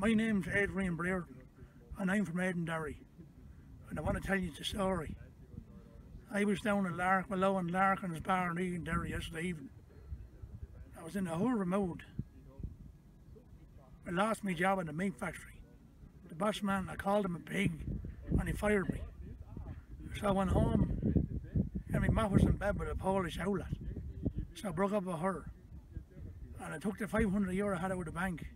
My name's Adrian Brereton and I'm from Edenderry and I want to tell you the story. I was down at Lark below in Larkin's bar in Edenderry yesterday evening. I was in a horrible mood. I lost my job in the meat factory. The boss man, I called him a pig and he fired me. So I went home and my mom was in bed with a Polish outlet. So I broke up with her and I took the 500 euro I had out of the bank.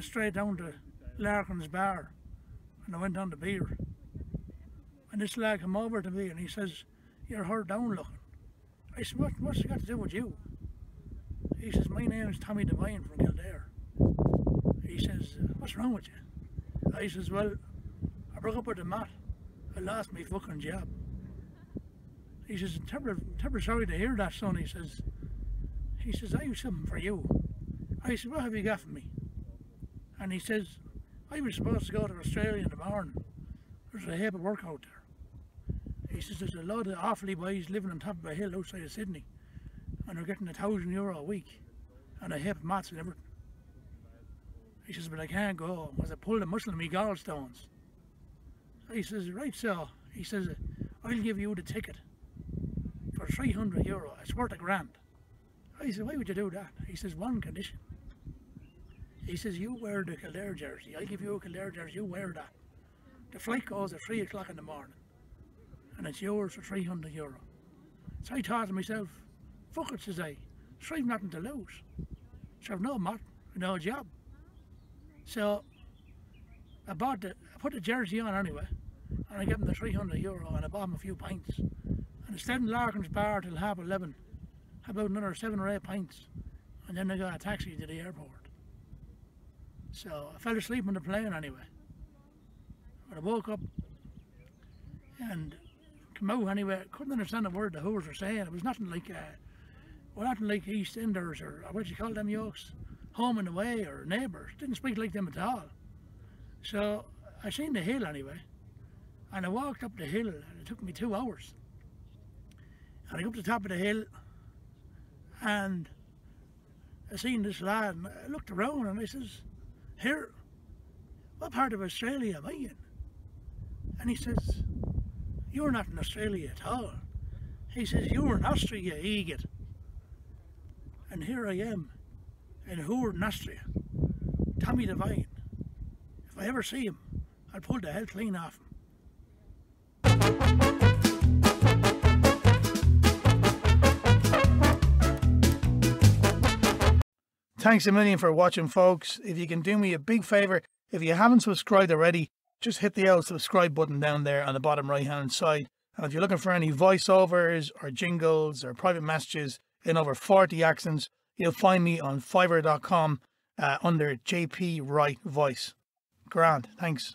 Went straight down to Larkin's bar and I went on the beer. And this lad came over to me and he says, you're hurt down looking. I said, what, what's it got to do with you? He says, my name's Tommy Devine from Kildare. He says, what's wrong with you? I says, well, I broke up with the mat. I lost my fucking job. He says, I'm terrible, terrible sorry to hear that, son. He says, he says, I have something for you. I said, what have you got for me? And he says, oh, I was supposed to go to Australia in the morning. There's a heap of work out there. He says there's a lot of Offaly boys living on top of a hill outside of Sydney and they're getting a thousand euro a week and a heap of mats and everything. He says, but I can't go because I pulled a muscle in my gallstones. He says, right so. He says, I'll give you the ticket for 300 euro. It's worth a grand. I said, why would you do that? He says, one condition. He says, you wear the Kildare jersey. I'll give you a Kildare jersey. You wear that. The flight goes at 3 o'clock in the morning. And it's yours for 300 euro. So I thought to myself, fuck it, says I. So I've nothing to lose. So I've no mat, no job. So I bought the, I put the jersey on anyway. And I gave him the 300 euro and I bought him a few pints. And I stayed in Larkin's bar till half 11. About another seven or eight pints. And then I got a taxi to the airport. So I fell asleep on the plane anyway. But I woke up and came out anyway. Couldn't understand a word the whores were saying. It was nothing like, uh, well, nothing like EastEnders or what you call them yokes? Home and away or neighbours. Didn't speak like them at all. So I seen the hill anyway. And I walked up the hill and it took me two hours. And I got up to the top of the hill and I seen this lad and I looked around and I says, here, what part of Australia am I in? And he says, you're not in Australia at all. He says, you're in Austria, idiot. And here I am, in Hoorn, Austria. Tommy Devine. If I ever see him, I'll pull the hell clean off him. Thanks a million for watching folks. If you can do me a big favour, if you haven't subscribed already, just hit the old subscribe button down there on the bottom right hand side. And if you're looking for any voiceovers or jingles or private messages in over 40 accents, you'll find me on fiverr.com uh, under JP Wright Voice. Grand, thanks.